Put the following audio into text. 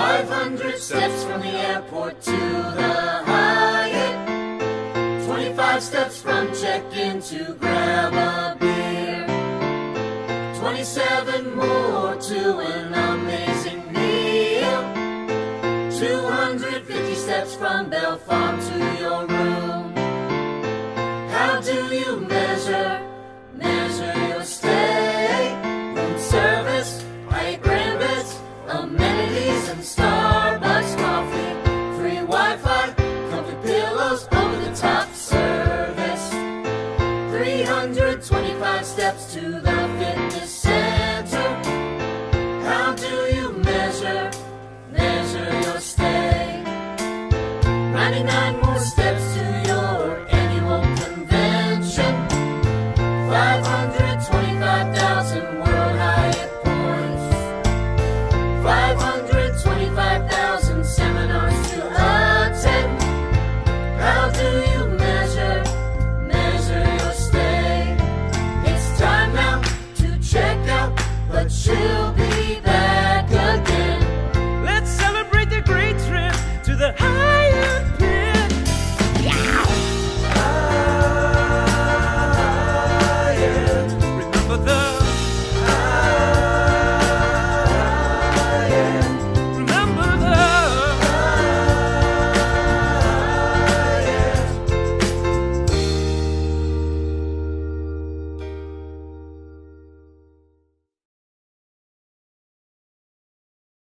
500 steps from the airport to the Hyatt. 25 steps from check-in to grab a beer. 27 more to an amazing meal. 250 steps from Bell Farm to your room. How do you 325 steps to the fitness center. How do you measure, measure your stay? 99 more steps to your